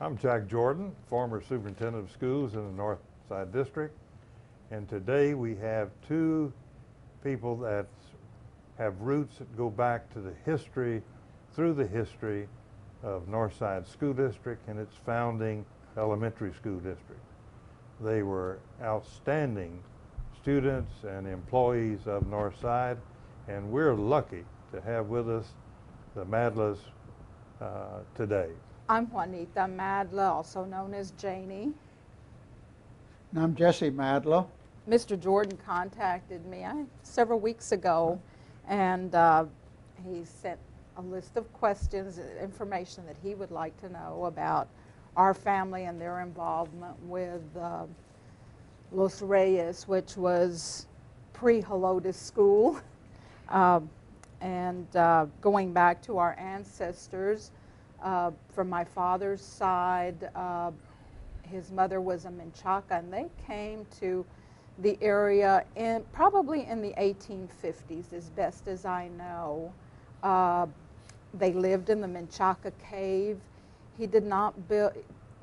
I'm Jack Jordan, former superintendent of schools in the North Side District. And today we have two people that have roots that go back to the history, through the history of Northside School District and its founding elementary school district. They were outstanding students and employees of Northside, and we're lucky to have with us the Madlas uh, today. I'm Juanita Madla, also known as Janie. And I'm Jesse Madla. Mr. Jordan contacted me I, several weeks ago, and uh, he sent a list of questions, uh, information that he would like to know about our family and their involvement with uh, Los Reyes, which was pre-Helotes school. Um, and uh, going back to our ancestors, uh, from my father's side, uh, his mother was a Menchaca, and they came to the area in probably in the 1850s, as best as I know. Uh, they lived in the Menchaca cave. He did not build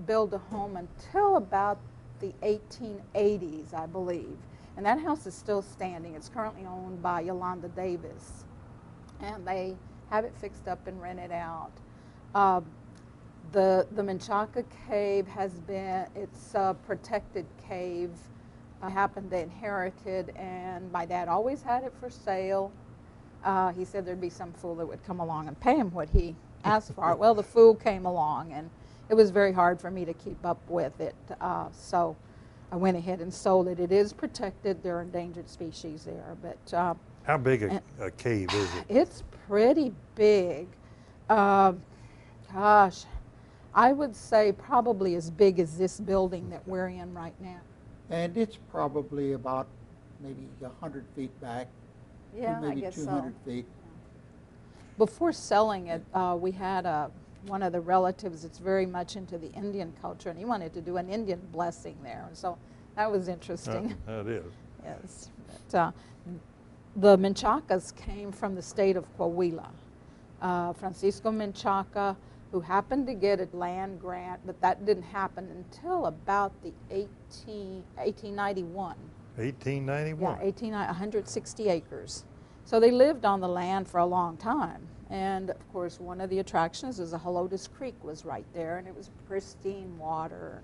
build a home until about the 1880s, I believe. And that house is still standing. It's currently owned by Yolanda Davis. And they have it fixed up and rented out. Uh, the, the Menchaca cave has been, it's a protected cave. I happened to inherit it, and my dad always had it for sale. Uh, he said there'd be some fool that would come along and pay him what he asked for it. Well, the fool came along, and it was very hard for me to keep up with it. Uh, so I went ahead and sold it. It is protected. There are endangered species there, but uh, How big a, a cave is it? it's pretty big. Uh, gosh, I would say probably as big as this building that we're in right now. And it's probably about maybe 100 feet back, to Yeah, I maybe guess 200 so. feet. Before selling it, uh, we had a, one of the relatives that's very much into the Indian culture, and he wanted to do an Indian blessing there. So that was interesting. Uh, That is. Yes. But, uh, the Menchacas came from the state of Coahuila. Uh, Francisco Menchaca, who happened to get a land grant, but that didn't happen until about the 18, 1891. 1891. Yeah, 18, 160 acres. So they lived on the land for a long time. And of course, one of the attractions is the Helotes Creek was right there, and it was pristine water.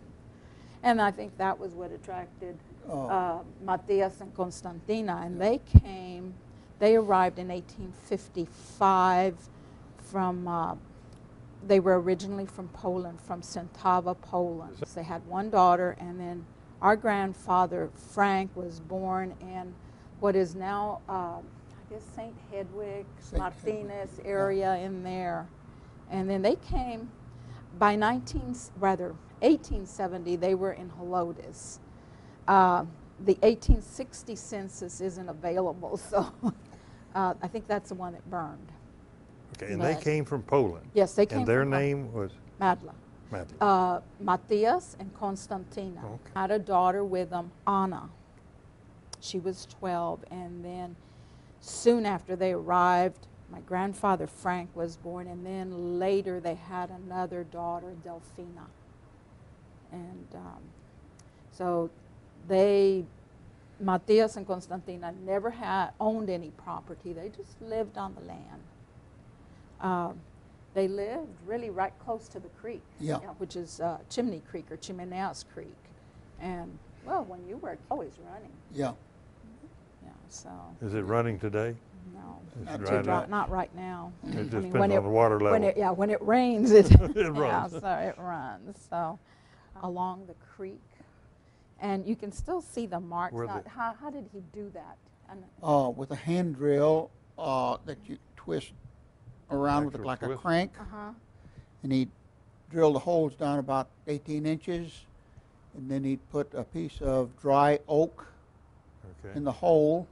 And I think that was what attracted Oh. uh, Matias and Constantina. And they came, they arrived in 1855 from, uh, they were originally from Poland, from Centawa, Poland. They had one daughter, and then our grandfather, Frank, was born in what is now, uh, I guess, St. Hedwig, St. Martinez Hedwig, yeah. area in there. And then they came, by 19, rather, 1870, they were in Helotes. Uh, the 1860 census isn't available, so uh, I think that's the one that burned. Okay, and they But- came from Poland. Yes, they came And their from, name was Madla. Matthew. Uh, Matias and Constantina Okay. had a daughter with them, Anna. She was 12, and then soon after they arrived, my grandfather Frank was born, and then later they had another daughter, Delphina. And um, so they, Matias and Constantina, never had owned any property. They just lived on the land. Um, they lived really right close to the creek, Yeah. which is uh, Chimney Creek or Chimeneas Creek. And well, when you were always running, Yeah. yeah. So Is it running today? no, Not too dried dry, not right now. It I mean, depends on it- the water When level. it, yeah, when it rains, it, It yeah, runs. so it runs. So along the creek, and you can still see the marks. Where Now, how, how did he do that? And, Uh, with a hand drill uh, that you twist around with it Actual like a twist? crank, uh-huh. and he'd drill the holes down about 18 inches, and then he'd put a piece of dry oak Okay. in the hole,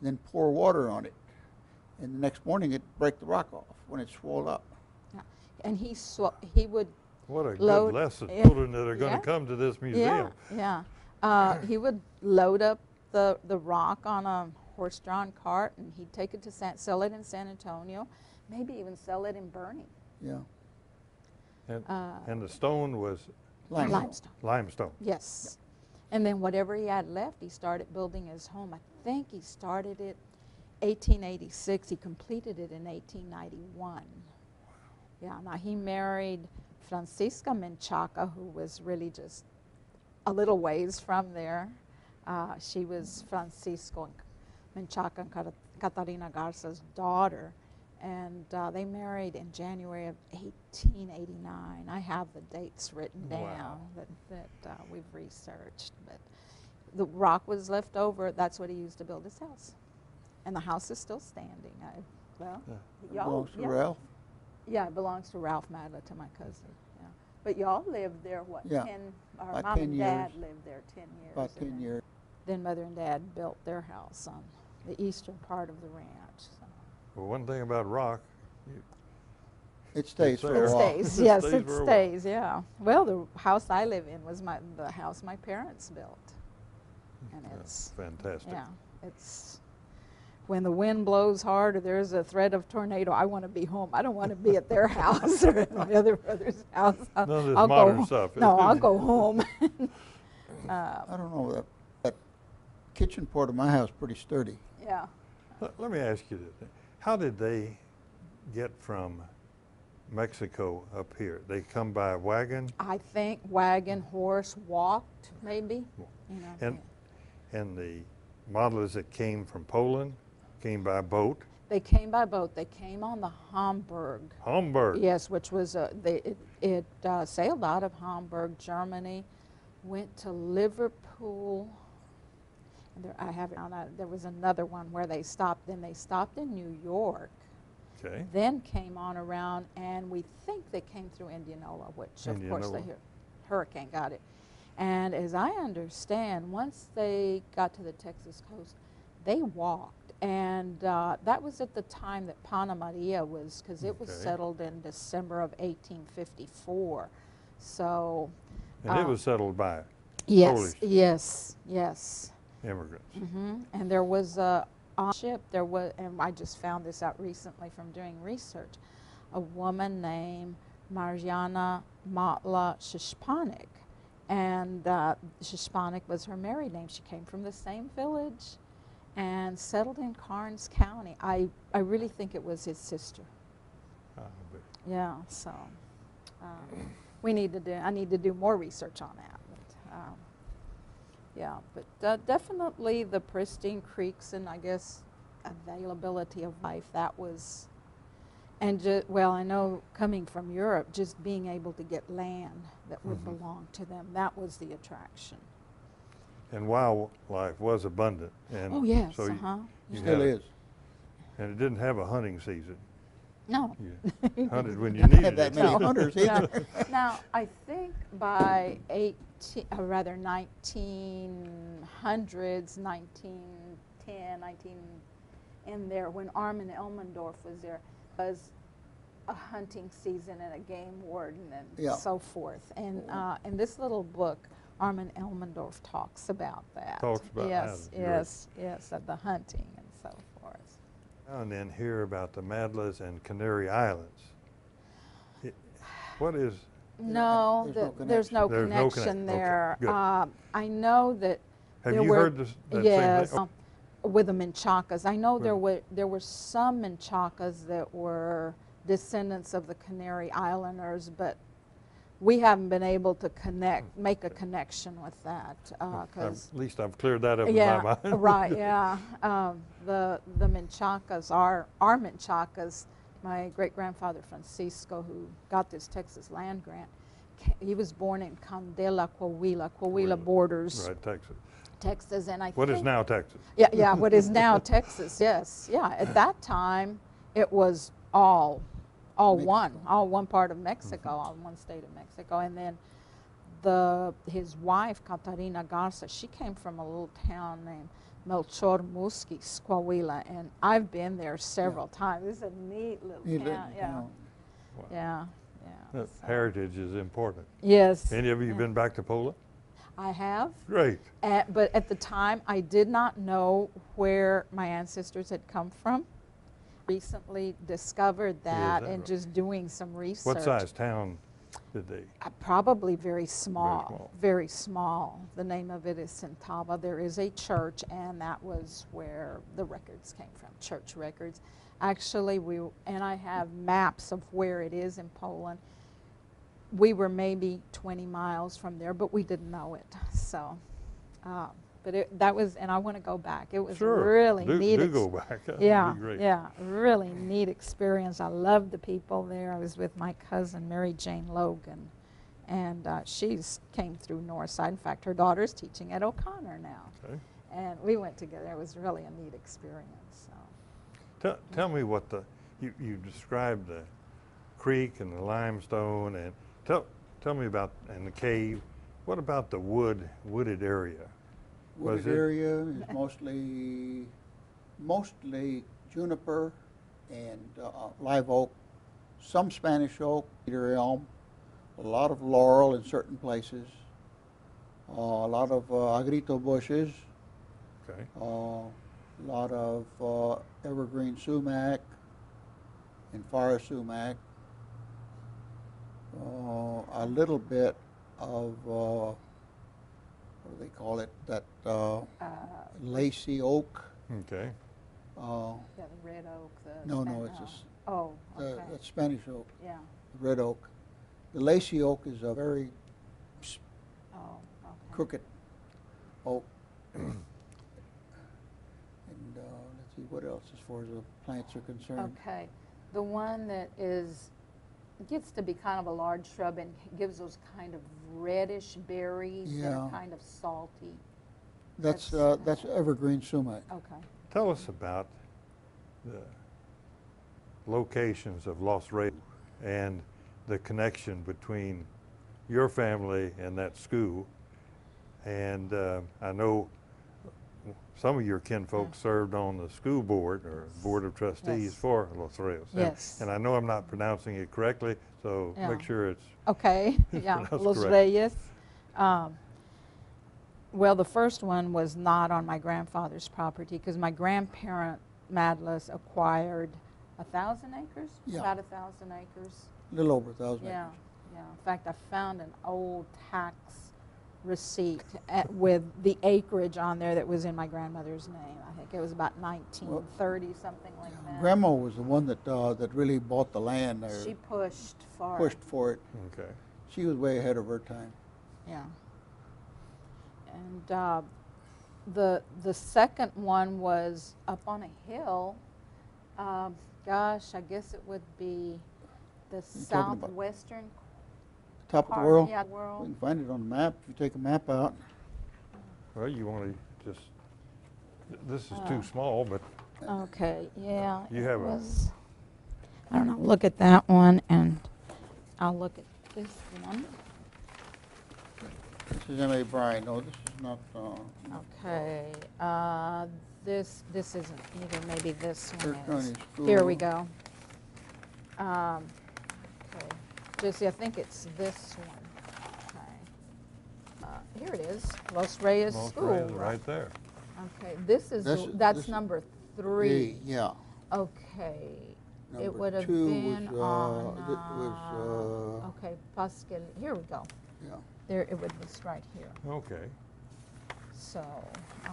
and then pour water on it. And the next morning, it'd break the rock off when it swelled up. And he sw- he would What a good load- lesson, yeah, children that are going yeah. to come to this museum. Yeah, yeah. Uh, he would load up the, the rock on a horse-drawn cart, and he'd take it to San, sell it in San Antonio, maybe even sell it in Boerne. Yeah. And, Uh, and the stone was Limestone. limestone. limestone. Yes. And then whatever he had left, he started building his home. I think he started it 1886. He completed it in 1891. Yeah, now he married Francisca Menchaca, who was really just a little ways from there. Uh, she was Francisco Menchaca and Cat- Catarina Garza's daughter. And uh, they married in January of 1889. I have the dates written Wow. down that, that uh, we've researched. But the rock was left over. That's what he used to build his house. And the house is still standing. I, well, y'all, Belongs to yeah. Ralph. Yeah, it belongs to Ralph Madla, to my cousin. Yeah. But y'all lived there, what, Yeah, 10? Our about mom 10 and dad years. lived there 10 years. About 10 years. Then mother and dad built their house on the eastern part of the ranch. so. Well, one thing about rock, you- It stays for. It a while. stays, It yes, stays it for a stays, yeah. Well, the house I live in was my, the house my parents built. And that's it's, fantastic. yeah, it's, when the wind blows hard or there's a threat of tornado, I want to be home. I don't want to be at their house or at my other brother's house. I'll- None of this I'll go modern ho- stuff. No, I'll go home. Uh, I don't know, that, that kitchen part of my house pretty sturdy. Yeah. Let, let me ask you this. How did they get from Mexico up here? They come by wagon I think wagon, horse, walked, maybe, you know. and, and the Madlas that came from Poland came by boat. They came by boat. They came on the Hamburg. Hamburg. Yes, which was, a, they, it, it uh, sailed out of Hamburg, Germany, went to Liverpool. There, I have it on, uh, there was another one where they stopped. Then they stopped in New York, Okay. then came on around, and we think they came through Indianola, which of course the hurricane got it. And as I understand, once they got to the Texas coast, they walked. And uh, that was at the time that Panna Maria was, because it was settled in December of 1854. So, And it Uh, was settled by yes, Polish. yes, yes. Immigrants. hmm And there was a on ship. There was, and I just found this out recently from doing research. A woman named Marjana Matla Shishpanik, and uh, Shishpanik was her married name. She came from the same village, and settled in Karnes County. I I really think it was his sister. Ah, Yeah. So um, we need to do. I need to do more research on that. But, um, yeah, but uh, definitely the pristine creeks and I guess availability of life. That was, and ju- well, I know coming from Europe, just being able to get land that would Mhm. belong to them. That was the attraction. And wildlife was abundant. And oh yes. so uh you- huh. you Still had- is. And it didn't have a hunting season. No. You hunted when you Don't have needed that many hunters No. either. now, I think by 18, uh, rather 1900s, 1910, 19, in there, when Armin Elmendorf was there, was a hunting season and a game warden and Yeah. so forth. And uh, in this little book, Armin Elmendorf talks about that. Talks about that. yes, yes, yes, of the hunting and so forth. Now and then hear about the Madlas and Canary Islands. It- What is, No, there's no the- there's no There's no connect- connection okay, there. good. Uh, I know that have There you were- heard this? that same yes, thing? um, with the Menchacas. I know there were there were some Menchacas that were descendants of the Canary Islanders, but we haven't been able to connect, make a connection with that I've- At least I've cleared that up in my mind. right. Yeah, um, the the Menchacas are are Menchacas. My great grandfather Francisco, who got this Texas land grant, he was born in Candela, Coahuila. Coahuila borders Right, Texas. Texas, and I What is now Texas? yeah, yeah, what is now Texas, yes. Yeah, at that time, it was all, all one, all one part of Mexico, all one state of Mexico. And then the, his wife, Catarina Garza, she came from a little town named Melchor Múzquiz, Coahuila, and I've been there several times. It's a neat little Neat little town, yeah, town. yeah, yeah. So- Heritage is important. Yes, Any of you yeah. been back to Poland? I have. Great. At, but at the time, I did not know where my ancestors had come from. Recently discovered that that and right? just doing some research. What size town? did they? Uh, Probably very small, small. very small. The name of it is Centawa. There is a church, and that was where the records came from, church records. Actually, we, and I have maps of where it is in Poland. We were maybe 20 miles from there, but we didn't know it. So, uh, but it, that was, and I want to go back. It was Sure. really do, neat. Do go back. That'd yeah, yeah, really neat experience. I loved the people there. I was with my cousin Mary Jane Logan, and uh, she's came through Northside. In fact, her daughter's teaching at O'Connor now, Okay. and we went together. It was really a neat experience. So. Tell, tell me what the you, you described the creek and the limestone and tell tell me about and the cave. What about the wood wooded area? Wooded it- area is mostly, mostly juniper and uh, live oak, some Spanish oak, cedar elm, a lot of laurel in certain places, uh, a lot of uh, agarito bushes, Okay. uh, a lot of uh, evergreen sumac and forest sumac, uh, a little bit of uh, what do they call it? That uh, Uh, lacy oak. Okay. Uh, yeah, the red oak. The no, Span- no, it's a s- Oh, the, okay. that's Spanish oak, yeah. red oak. The lacy oak is a very s- Oh, okay. crooked oak. and uh, let's see what else as far as the plants are concerned. Okay, the one that is gets to be kind of a large shrub and gives those kind of reddish berries that Yeah. are kind of salty. That's That's- uh, that's evergreen sumac. Okay. Tell us about the locations of Los Reyes and the connection between your family and that school. And uh, I know some of your kinfolk served on the school board or board of trustees Yes. for Los Reyes. And- Yes. And I know I'm not pronouncing it correctly, so Yeah. make sure it's Okay, yeah, pronounced Los correct. Reyes. Um, well, the first one was not on my grandfather's property because my grandparent Madlas acquired a thousand acres, Yeah. about a thousand acres. A little over a thousand Yeah, acres. yeah. In fact, I found an old tax receipt at, with the acreage on there that was in my grandmother's name. I think it was about 1930, something like that. Grandma was the one that uh, that really bought the land or She pushed for pushed for it. okay. She was way ahead of her time. Yeah. And uh, the the second one was up on a hill. Um, gosh, I guess it would be the talking about- southwestern Top of the world. Yeah, We world. can find it on the map if you take a map out. Well, you want to just, th- this is Uh, too small, but Okay, yeah. You it have a- was- I don't know, look at that one and I'll look at this one. This is M.A. Bryan. No, this is not. Uh, Okay, uh, this, this isn't either, maybe this one Kirk County is. Here we School. go. Um, okay, Jesse, I think it's this one. Okay. Uh, Here it is, Los Reyes Los School. Reyes right there. Okay, this is, This- the- that's this- number three. Yeah. Okay, it Number would have two been was, uh, on, it was, uh, okay, Pascal, here we go. Yeah. There, it would be right here. Okay. So, um,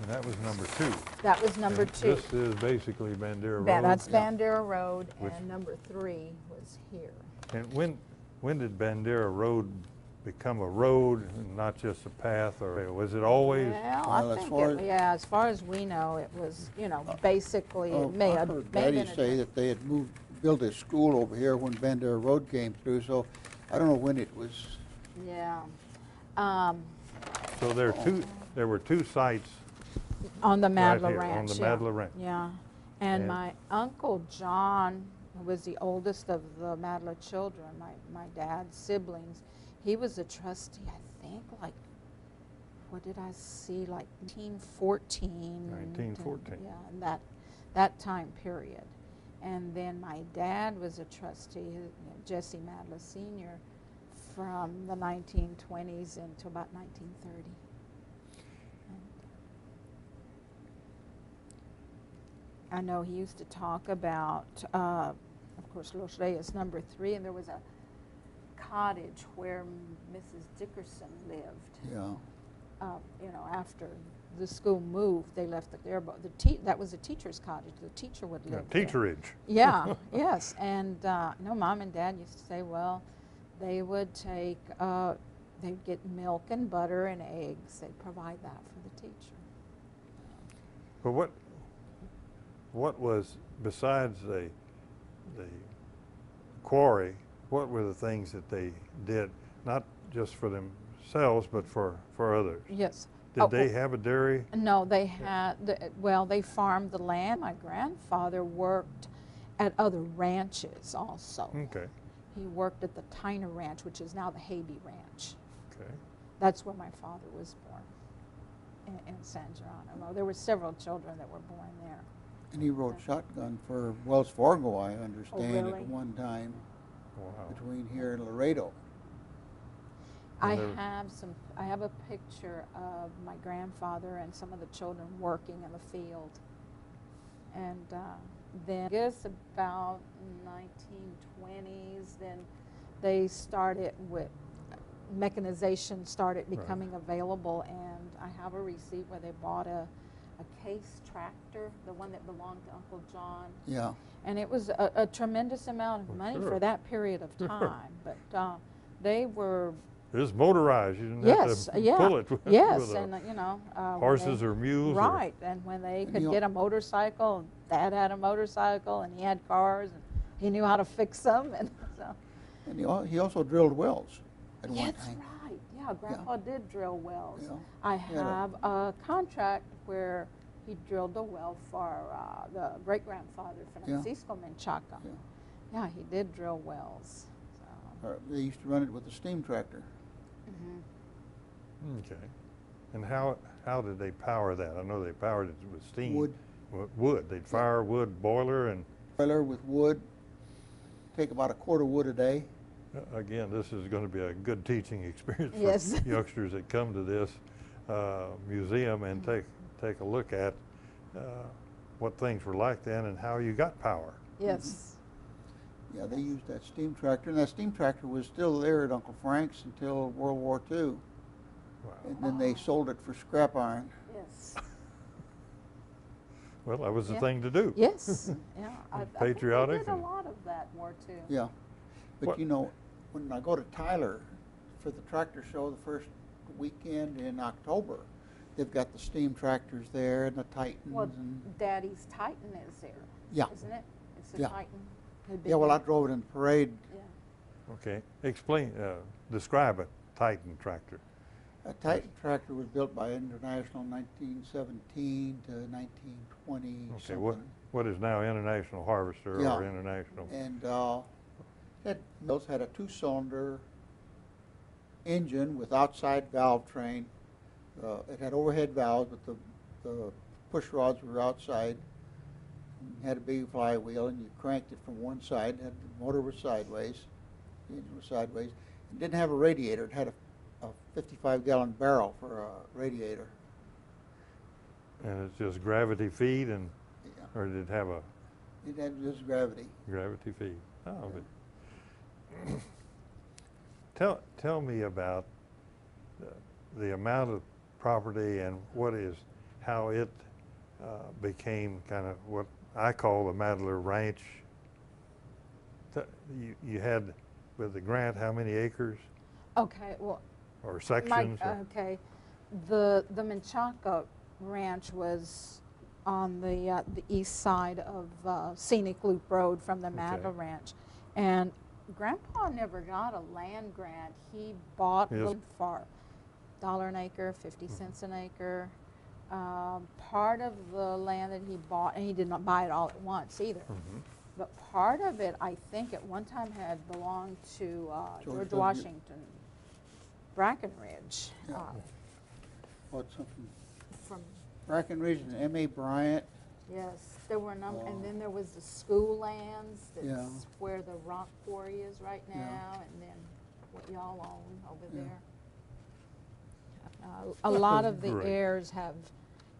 And that was number two. that was number And two. This is basically Bandera Ba- Road. That's Yeah. Bandera Road, Which- and number three was here. And when, when did Bandera Road become a road and not just a path, or was it always? Well, Well, I as think, far it- as- yeah, as far as we know, it was, you know, basically, Oh, it may I have heard may have Daddy been a say that they had moved, built a school over here when Bandera Road came through. So I don't know when it was. Yeah. Um, So there are two, there were two sites, On the Right Madla here, on Ranch, the yeah. Madla Ranch. Yeah, and And- my uncle John who was the oldest of the Madla children, my, my dad's siblings. He was a trustee, I think, like, what did I see, like 1914. to- 1914. Yeah, in that, that time period. And then my dad was a trustee, know, Jesse Madla Sr., from the 1920s until about 1930. I know he used to talk about, uh, of course, Los Reyes number three, and there was a cottage where Mrs. Dickerson lived. Yeah, Uh, you know, after the school moved, they left it there, but the te- that was a teacher's cottage. The teacher would Yeah, live there. Teacherage. Yeah, yes. And uh, no, mom and dad used to say, well, they would take, uh, they'd get milk and butter and eggs. They'd provide that for the teacher. But what, what was, besides the, the quarry, what were the things that they did, not just for themselves, but for, for others? Yes. Did Oh, they have a dairy? No, they had, the- well, they farmed the land. My grandfather worked at other ranches also. Okay, He worked at the Tyner Ranch, which is now the Haby Ranch. okay. That's where my father was born, in, in San Geronimo. There were several children that were born there. And he rode shotgun for Wells Fargo, I understand, Oh, really? at one time, Wow. between here and Laredo. I have some, I have a picture of my grandfather and some of the children working in the field. And uh, then, I guess about 1920s, then they started with, mechanization started Right. becoming available. And I have a receipt where they bought a, a case tractor, the one that belonged to Uncle John. Yeah, And it was a, a tremendous amount of Well, money sure. for that period of Sure. time. But uh, they were It was motorized, you didn't Yes, have to yeah, pull it with yes, with and uh, you know uh, horses they- or mules. or- right, and when they could get a motorcycle, Dad had a motorcycle, and he had cars, and he knew how to fix them, and so. and he, he also drilled wells at Yeah, one that's time. right. Yeah, Grandpa did drill wells. Yeah. I He had a- have a contract where he drilled a well for uh, the great grandfather Yeah. Francisco Menchaca. Yeah. Yeah, he did drill wells. So. Or They used to run it with a steam tractor. mhm. Okay. And how, how did they power that? I know they powered it with steam. Wood, Wo- Wood. They'd fire a wood boiler and, boiler with wood, take about a quart of wood a day. Again, this is going to be a good teaching experience Yes. for youngsters that come to this uh, museum and take, take a look at uh, what things were like then and how you got power. Yes. Yeah, they used that steam tractor, and that steam tractor was still there at Uncle Frank's until World War II. Wow. And then they sold it for scrap iron. Yes. Well, that was the Yeah. thing to do. Yes, yeah. I, I think they Patriotic did a lot of that war too. Yeah. But What- you know, when I go to Tyler for the tractor show the first weekend in October, they've got the steam tractors there and the Titans Well, and, Daddy's Titan is there, yeah. isn't it? It's a Yeah. Titan. the Yeah, well, I drove it in the parade. Yeah. Okay. Explain, uh, describe a Titan tractor. A Titan tractor was built by International in 1917 to 1920 Okay, what, what is now International Harvester Yeah. or International? And uh, that Mills had a two-cylinder engine with outside valve train. Uh, it had overhead valves, but the, the push rods were outside. It Had a big flywheel, and you cranked it from one side. Had the motor was sideways, the engine was sideways. It didn't have a radiator. It had a, a 55-gallon barrel for a radiator. And it's just gravity feed and, Yeah. or did it have a It had just gravity. gravity feed? Oh, but tell, tell me about the, the amount of property and what is, how it uh, became kind of what I call the Madla Ranch. You, you had, with the grant, how many acres Okay, well, or sections? or- okay, the, the Menchaca Ranch was on the, uh, the east side of uh, Scenic Loop Road from the. Madla Ranch. And Grandpa never got a land grant. He bought Yes. the for dollar an acre, 50 Mm-hmm. cents an acre. Um, part of the land that he bought, and he did not buy it all at once either. Mhm. But part of it, I think, at one time had belonged to uh, George George Washington Brackenridge. Yeah. uh, What's something? From, Brackenridge and M.A. Bryant. yes, there were a number, and then there was the school lands, Yeah. that's where the rock quarry is right Yeah. now, and then what y'all own over Yeah. there. Uh, A lot of the Great. heirs have,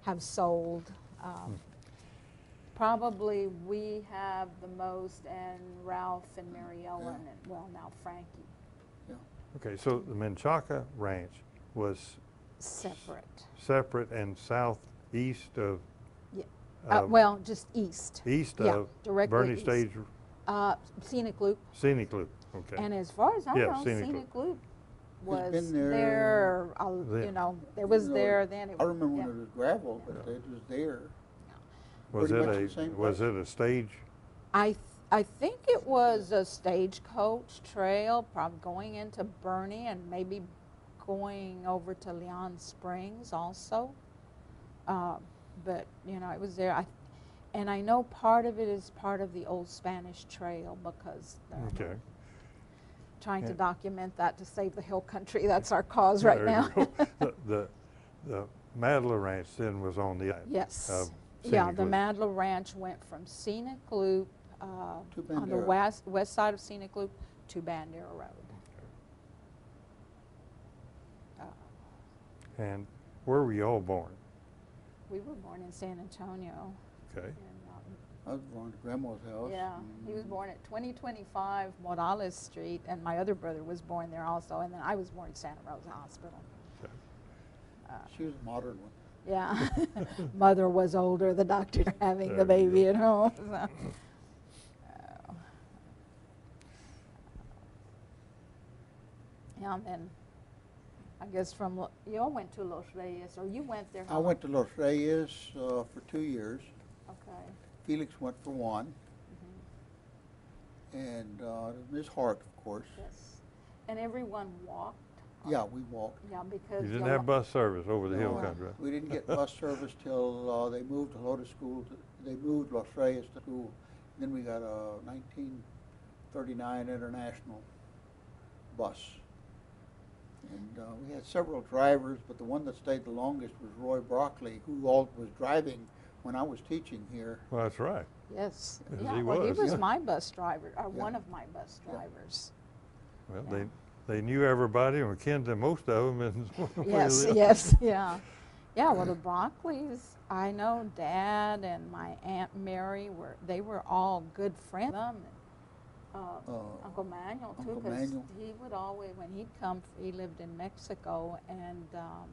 have sold. um, Probably we have the most, and Ralph and Mary Ellen, and, well, now Frankie. Okay, so the Menchaca Ranch was Separate. separate and southeast of, Yeah. Uh, well, just east. east yeah, of directly Boerne east. Stage Uh, Scenic Loop. Scenic Loop, okay. And as far as I Yeah, know, Scenic Scenic, Loop. Loop was been there- there, uh, you know, it was You know, there then. It I was- remember yeah. when it was gravel, but Yeah. it was there. Was pretty it much the a, same was place. it a stage? I, th- I think it was a stagecoach trail, probably going into Boerne and maybe going over to Leon Springs also. Uh, but, you know, it was there. I, and I know part of it is part of the old Spanish Trail because Okay. trying to document that to save the hill country. That's our cause right now. The, the, the Madla Ranch then was on the. Yes. of Yeah, the Loop. Madla Ranch went from Scenic Loop, uh, To on the west, west side of Scenic Loop to Bandera Road. Uh, And where were you all born? We were born in San Antonio. Okay. and, um, I was born at grandma's house. Yeah, he was born at 2025 Morales Street, and my other brother was born there also, and then I was born at Santa Rosa Hospital. okay. Uh, She was a modern one. Yeah, mother was older, the doctor having There the baby at home. so. Oh. Yeah, and then, I guess from, you all went to Los Reyes, or you went there? I how went to Los Reyes uh, for two years. Okay. Felix went for one. mhm, And uh, Ms. Hart, of course. Yes. And everyone walked? Yeah, we walked. Yeah, because. You didn't have bus service over the hill No, country? We didn't get bus service till uh, they moved Helotes School, to- they moved Los Reyes to school. Then we got a 1939 International bus. And uh, we had several drivers, but the one that stayed the longest was Roy Broccoli, who all was driving when I was teaching here. Well, that's right. Yes, Yes, yeah, he well, he was, was yeah. my bus driver, or Yeah. one of my bus Yeah. drivers. Well, Yeah. they, they knew everybody and were kin to most of them and. where Yes, yes, yeah. Yeah, well, the Broccoli's, I know Dad and my Aunt Mary were, they were all good friends. Them and, uh, Uh, Uncle Manuel too, Uncle because Manuel. he would always, when he'd come, he lived in Mexico, and um,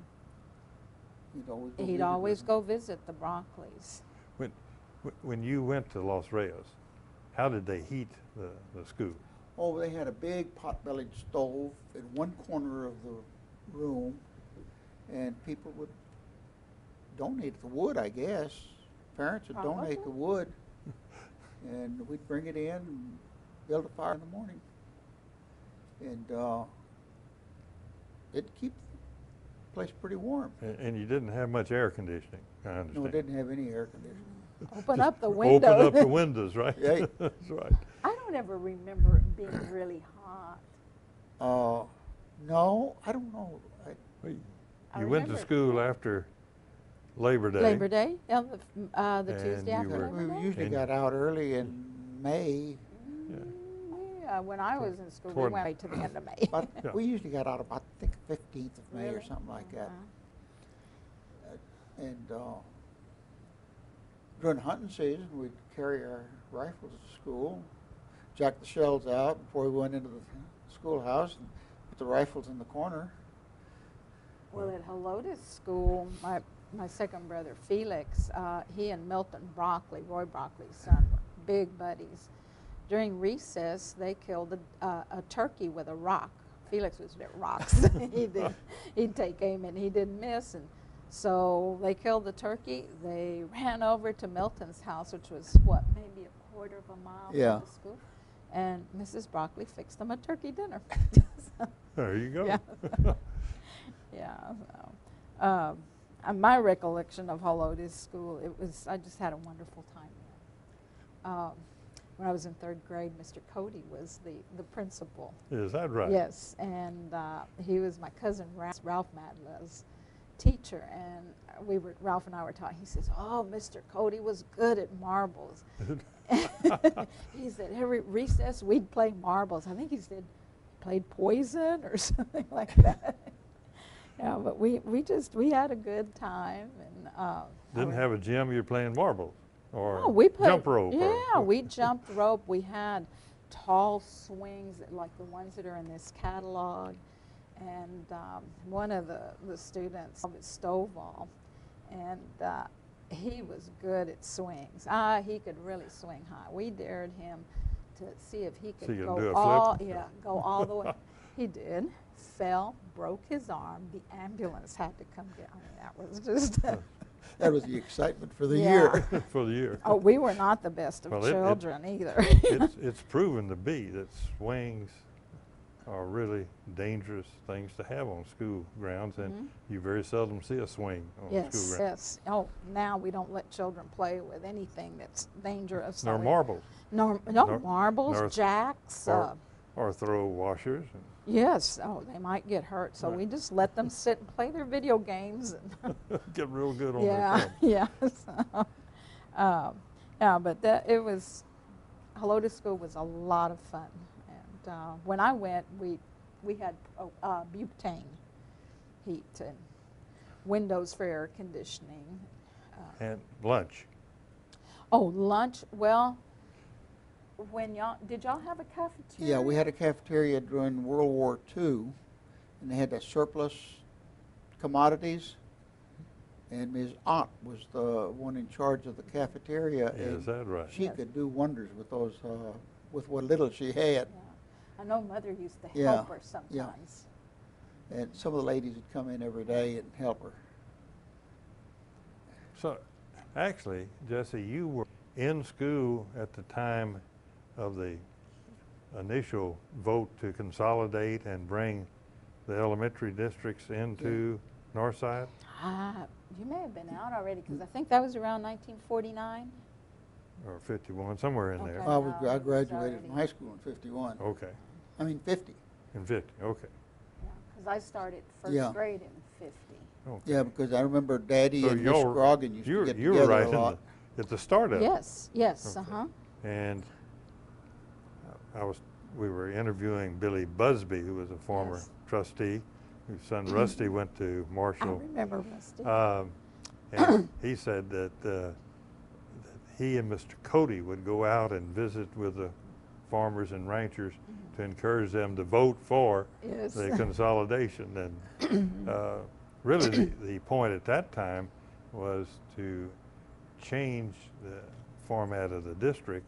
He'd always go he'd visit always go visit the Broccoli's. When, when you went to Los Reyes, how did they heat the, the school? Oh, they had a big pot-bellied stove in one corner of the room, and people would donate the wood, I guess. Parents would donate the wood, and we'd bring it in and build a fire in the morning. And uh, it'd keep the place pretty warm. And, and you didn't have much air conditioning, I No, understand. it didn't have any air conditioning. Open up the window. Open up the windows, right? Yeah. That's right. I don't ever remember it being really hot. Uh, no, I don't know. I, Well, You I went to school after Labor Day. Labor Day, yeah, the, uh, the Tuesday after Labor Day. We usually got out early in May. Yeah. Yeah, when I was in school, we Toward- went right to the end of May. But Yeah. we usually got out about, I think, fifteenth of May or Really? something like that. Uh-huh. And uh, during hunting season, we'd carry our rifles to school, jack the shells out before we went into the schoolhouse, and put the rifles in the corner. Well, at Helotes School, my, my second brother Felix, uh, he and Milton Broccoli, Roy Broccoli's son, were big buddies. During recess, they killed a, uh, a turkey with a rock. Felix was at rocks. he did, he'd take aim and he didn't miss. And so they killed the turkey. They ran over to Milton's house, which was what, maybe a quarter of a mile Yeah. from the school. And Mrs. Broccoli fixed them a turkey dinner. So- There you go. Yeah. Yeah. So, um, my recollection of Helotes School, it was I just had a wonderful time there. Um, when I was in third grade, Mr. Cody was the, the principal. Is that right? Yes, and uh, he was my cousin Ralph, Ralph Madla's teacher, and we were Ralph and I were talking. He says, "Oh, Mr. Cody was good at marbles." he said every recess we'd play marbles. I think he said played poison or something like that. yeah, but we, we just we had a good time and uh, Didn't have a gym, you're playing marbles or Oh, we played, jump rope. or- Yeah, we jumped rope. We had tall swings like the ones that are in this catalog. And um, one of the, the students Stovall, and uh, he was good at swings. Ah, he could really swing high. We dared him to see if he could you go do a flip? all yeah go all the way. he did. Fell, broke his arm. The ambulance had to come get. I mean, that was just. That was the excitement for the Yeah. year. For the year. oh, we were not the best of Well, it- it- children either. It's, it's proven to be that swings are really dangerous things to have on school grounds, and Mhm. you very seldom see a swing on yes, school grounds. yes. Oh, now we don't let children play with anything that's dangerous. Nor so we- marbles, Nor, no nor- marbles, nor- jacks. or- uh, or throw washers. and yes. Oh, they might get hurt. So Right. we just let them sit and play their video games. And Get real good on yeah, yeah. So, um, yeah, but that, it was, Helotes School was a lot of fun. And uh, when I went, we, we had oh, uh, butane heat and windows for air conditioning. Uh, And lunch. oh, lunch, well, when y'all, did y'all have a cafeteria? Yeah, we had a cafeteria during World War II, and they had the surplus commodities. And Ms. Ott was the one in charge of the cafeteria. and Is that right? She Yes. could do wonders with those, uh, with what little she had. Yeah. I know Mother used to Yeah, help her yeah. sometimes. And some of the ladies would come in every day and help her. So, actually, Jesse, you were in school at the time of the initial vote to consolidate and bring the elementary districts into Northside? Ah, you may have been out already because I think that was around 1949. Or 51, somewhere in there? Okay. I was, no, I it graduated from already- high school in fifty-one. Okay, I mean, fifty. in 50, okay. Because I started first Yeah. grade in 50. okay. Yeah, because I remember Daddy So and Miss y'all- Scroggin used you to were- get You were together right a in lot. the, at the start of it. Yes, yes, Okay. uh-huh. And I was, we were interviewing Billy Busby, who was a former Yes. trustee, whose son Rusty went to Marshall. I remember Rusty. Um, and he said that, uh, that he and Mr. Cody would go out and visit with the farmers and ranchers to encourage them to vote for yes. the consolidation. And uh, really, the, the point at that time was to change the format of the district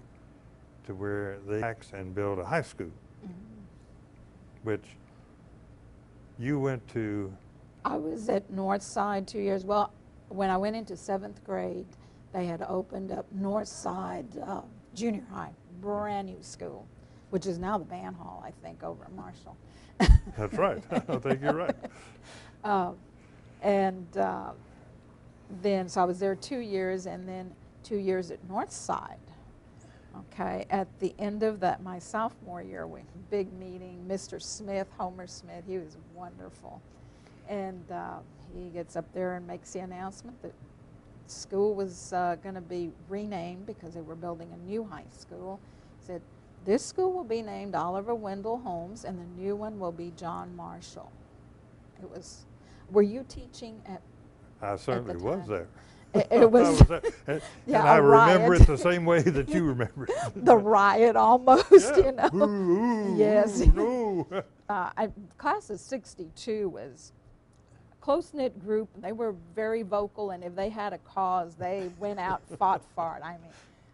to where they tax and build a high school, Mhm. which you went to I was at Northside two years. Well, when I went into seventh grade, they had opened up Northside uh, Junior High, brand new school, which is now the band hall, I think, over at Marshall. That's right. I think you're right. Uh, and uh, then, so I was there two years, and then two years at Northside. Okay, at the end of that, my sophomore year, we big meeting. Mr. Smith, Homer Smith, he was wonderful, and uh, he gets up there and makes the announcement that school was uh, going to be renamed because they were building a new high school. He said this school will be named Oliver Wendell Holmes, and the new one will be John Marshall. It was. Were you teaching at? I certainly was time. there. It, was, there. And, Yeah, and I a remember riot. it the same way that you remember it. the riot almost, Yeah. you know. Ooh, ooh, Yes. ooh. Uh, I, class of '62 was a close knit group. They were very vocal, and if they had a cause, they went out, fought for it. I mean,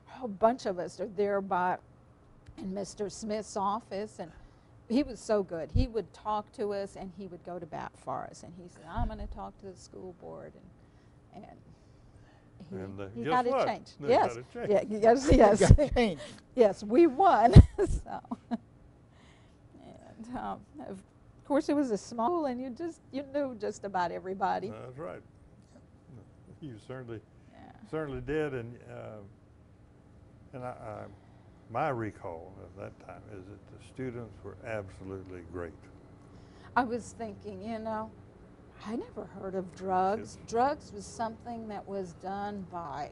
a whole bunch of us are there by in Mr. Smith's office, and he was so good. He would talk to us, and he would go to bat for us. And he said, "I'm going to talk to the school board," and and And, uh, he guess got what? it changed. They yes, got it changed. yeah, yes, yes. Got yes, we won. so, and um, of course, it was a small, and you just you knew just about everybody. That's right. You certainly Yeah. certainly did, and uh, and I, I, my recall of that time is that the students were absolutely great. I was thinking, you know, I never heard of drugs. Drugs was something that was done by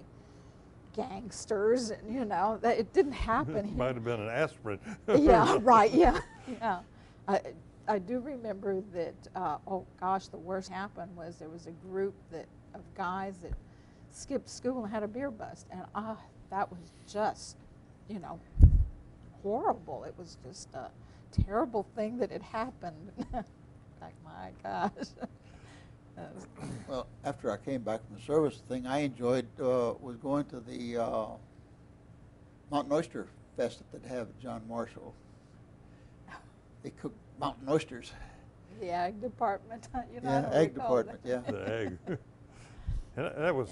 gangsters, and you know that it didn't happen. here. Might have been an aspirin. yeah, right. Yeah, yeah. I I do remember that. Uh, oh gosh, the worst happened was there was a group that of guys that skipped school and had a beer bust, and ah, that was just, you know, horrible. It was just a terrible thing that had happened. like, my gosh. That was- Well, after I came back from the service, the thing I enjoyed uh, was going to the uh, Mountain Oyster Fest that they have at John Marshall. They cook mountain oysters. the ag department, you know. Yeah, what ag we call it. department, yeah. The egg. And that- that was,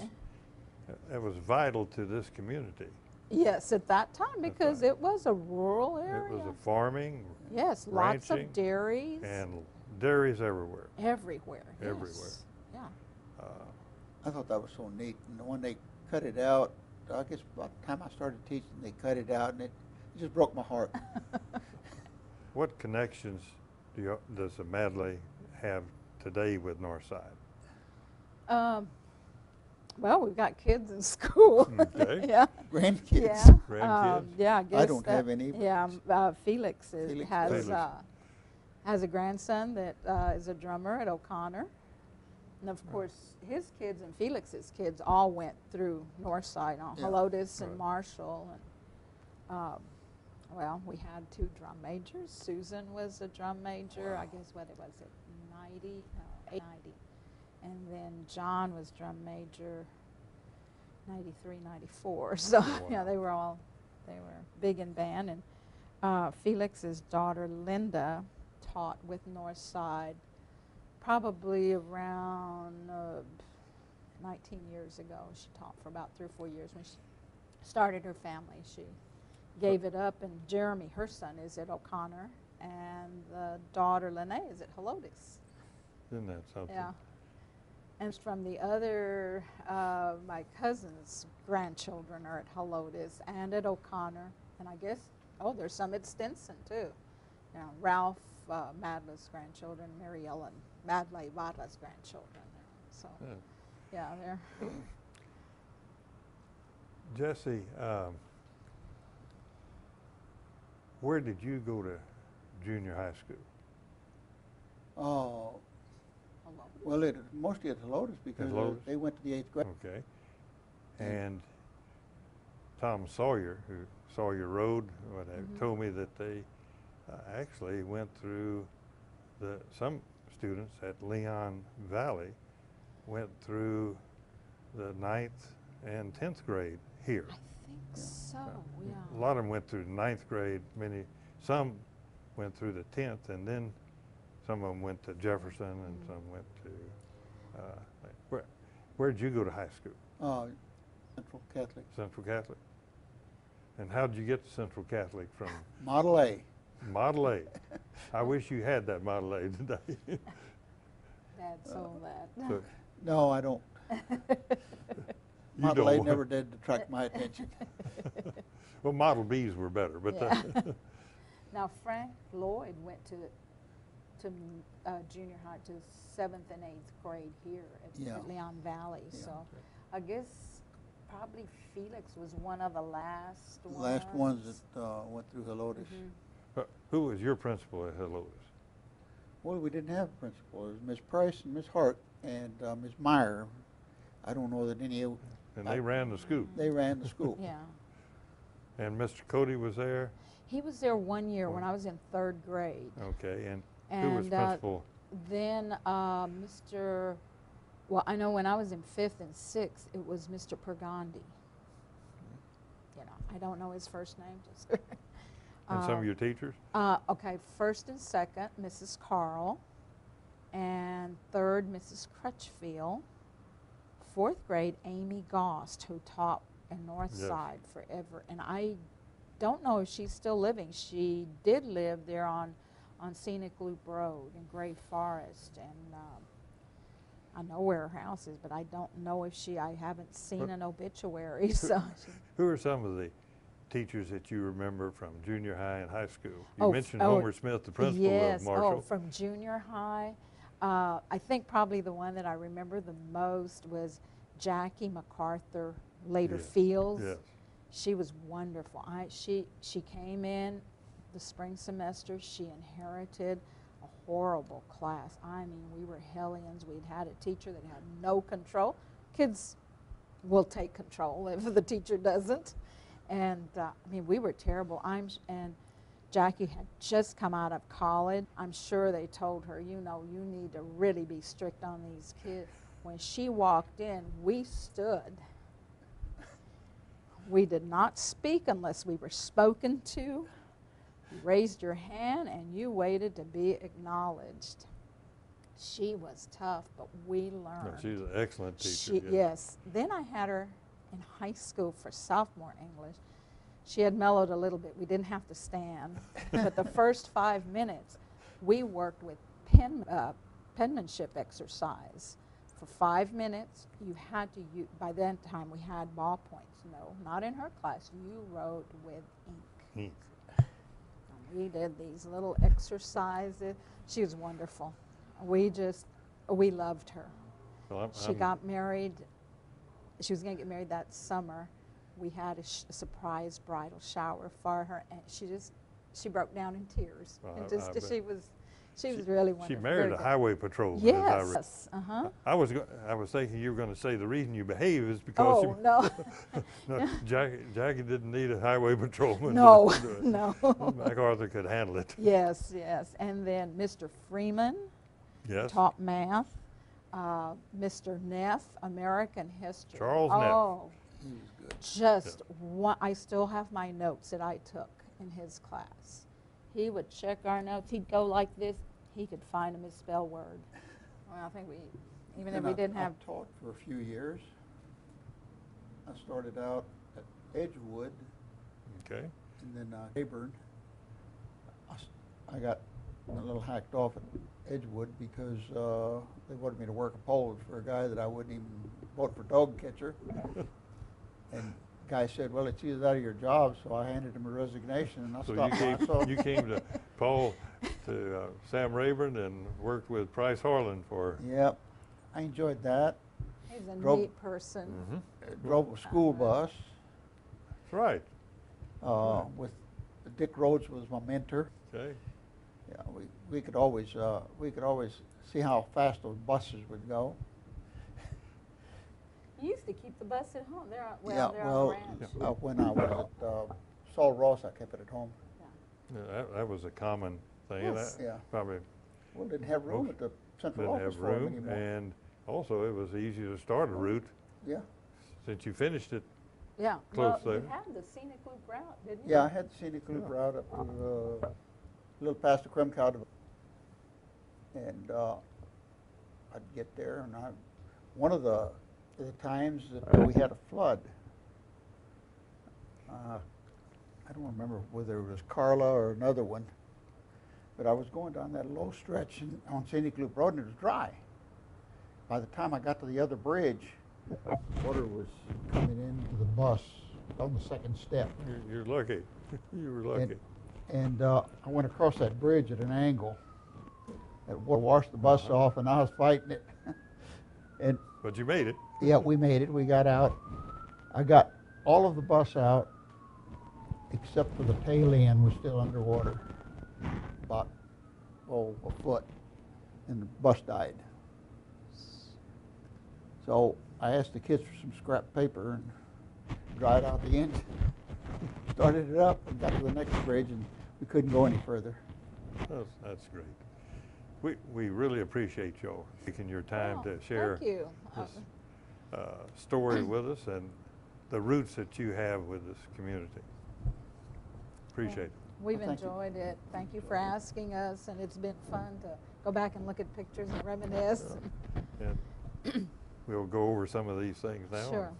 that was vital to this community. Yes, at that time because right. it was a rural area. It was a farming yes, lots of dairies and dairies everywhere. everywhere. Everywhere. yes. Yeah. Uh, I thought that was so neat. And when they cut it out, I guess by the time I started teaching, they cut it out, and it, it just broke my heart. What connections do you, does the Madla have today with Northside? Um, well, we've got kids in school. Okay. yeah. Grandkids. Yeah. Grandkids? Um, yeah, I guess. don't that- have any, Yeah, um, uh, Felix, is, Felix has does. uh, has a grandson that uh, is a drummer at O'Connor, and of course his kids and Felix's kids all went through Northside on Yeah. Helotes Right. and Marshall, and um, well, we had two drum majors. Susan was a drum major. I guess what it was it ninety, no, eight ninety, and then John was drum major. 93, 94. So yeah, Wow. they were all they were big in band. And uh, Felix's daughter Linda taught with Northside probably around uh, 19 years ago. She taught for about three or four years when she started her family. She gave it up, and Jeremy, her son, is at O'Connor, and the daughter Lene is at Helotes. Isn't that something? Yeah. And from the other, uh, my cousin's grandchildren are at Helotes and at O'Connor, and I guess, oh, there's some at Stinson too. You know, Ralph uh, Madla's grandchildren, Mary Ellen Madla Vadla's grandchildren. So, Yeah. yeah, they're. Jesse, um, where did you go to junior high school? Oh, Hello. well, it mostly at Helotes because uh, they went to the eighth grade. Okay. And Tom Sawyer, who Sawyer Road, what have- Mhm. told me that they uh, actually went through the some students at Leon Valley went through the ninth and tenth grade here. I think so, yeah. A lot of them went through the ninth grade. Many, some went through the tenth, and then some of them went to Jefferson, and Mhm. some went to. Uh, where, where did you go to high school? Uh, Central Catholic. Central Catholic. And how did you get to Central Catholic from Model A. Model A? I wish you had that Model A today. Dad sold that. So No, I don't. you Model don't A want- never did attract my attention. well, Model Bs were better, but Yeah. that- Now Frank Lloyd went to to uh, junior high to seventh and eighth grade here at, Yeah. at Leon Valley. Yeah. So I guess probably Felix was one of the last ones. Last ones that uh, went through Helotes. Mhm. Uh, Who was your principal at Helotes? Well, we didn't have a principal. It was Miss Price and Miss Hart and uh, Miss Meyer. I don't know that any of And I- they ran the school. they ran the school. Yeah. And Mr. Cody was there. He was there one year when I was in third grade. Okay, and, who was And uh, principal? then uh, Mr. Well, I know when I was in fifth and sixth, it was Mr. Pergandi. You know, I don't know his first name. Just and some Uh, of your teachers? Uh, okay, first and second, Mrs. Carl, and third, Mrs. Crutchfield. Fourth grade, Amy Gost, who taught in Northside forever, and I don't know if she's still living. She did live there on on Scenic Loop Road in Grey Forest, and um, I know where her house is, but I don't know if she. I haven't seen an obituary, so. Who are some of the teachers that you remember from junior high and high school? You Oh, mentioned oh, Homer Smith, the principal yes. of Marshall. Oh, from junior high. Uh, I think probably the one that I remember the most was Jackie MacArthur later Yes, Fields. yes. She was wonderful. I she she came in the spring semester. She inherited a horrible class. I mean, we were hellions. We'd had a teacher that had no control. Kids will take control if the teacher doesn't. And uh, I mean, we were terrible. I'm sh- and Jackie had just come out of college. I'm sure they told her, you know, you need to really be strict on these kids. When she walked in, we stood. We did not speak unless we were spoken to. You raised your hand and you waited to be acknowledged. She was tough, but we No, learned. She's an excellent teacher. She, yeah. yes. Then I had her in high school for sophomore English. She had mellowed a little bit. We didn't have to stand. but the first five minutes, we worked with pen, uh, penmanship exercise. For five minutes, you had to use, by that time we had ballpoints. No, not in her class. You wrote with ink. We did these little exercises. She was wonderful. We just, we loved her. Well, I'm- She I'm- got married, she was going to get married that summer. We had a, sh- a surprise bridal shower for her, and she just, she broke down in tears. Well, and I- just, I bet. she was, she was really wonderful. She very married a good. highway patrolman. I Yes, uh-huh. I was, I was thinking you were going to say the reason you behave is because Oh, you, no. no, Jackie, Jackie didn't need a highway patrolman. No, no. MacArthur could handle it. Yes, yes. And then Mr. Freeman Yes. taught math. Uh, Mr. Neff, American history. Charles Neff. Oh, He was good. just one, I still have my notes that I took in his class. He would check our notes. He'd go like this. He could find a misspelled word. Well, I think we, even if And we I- didn't I have, taught for a few years. I started out at Edgewood Okay. and then uh, Rayburn. I s- I got a little hacked off at Edgewood because uh, they wanted me to work a pole for a guy that I wouldn't even vote for dog catcher. And the guy said, well, it's either that or your job, so I handed him a resignation and I So you stopped came, myself. you came to Paul, to uh, Sam Rayburn and worked with Price Harlan for, Yep, I enjoyed that. he's a drove- neat person. Mhm. Uh, Drove a school bus. that's right, uh, with Dick Rhodes was my mentor. okay. Yeah, we, we could always uh, we could always see how fast those buses would go. You used to keep the bus at home. They're, on- yeah, well, they're well, the ranch. uh, when I was at uh, Sul Ross, I kept it at home. Yeah, that, that was a common thing. Yes. that Yeah. Probably Well, didn't have room at the central didn't office have for 'em room, anymore. and also it was easy to start a route yeah, since you finished it. Yeah. Close well, you had the scenic loop route, didn't you? yeah, I had the scenic loop Yeah. route up to uh, a little past the Kremkow, and uh, I'd get there, and I one of the the times that we had a flood. Uh, I don't remember whether it was Carla or another one, but I was going down that low stretch in, on Scenic Loop Road and it was dry. By the time I got to the other bridge, water was coming into the bus on the second step. You're, you're lucky. you were lucky. And uh, I went across that bridge at an angle. It wa- washed the bus Uh-huh. off and I was fighting it. and But you made it. yeah, we made it. We got out. I got all of the bus out except for the tail end was still underwater, about oh a foot, and the bus died. So I asked the kids for some scrap paper and dried out the engine, started it up, and got to the next bridge, and we couldn't go any further. That's, that's great. We, we really appreciate you taking your time Well, to share Thank you. Uh, this uh, story with us and the roots that you have with this community. Appreciate it. We've Well, thank you. enjoyed it. Thank you for asking us, and it's been fun to go back and look at pictures and reminisce. And we'll go over some of these things now. Sure.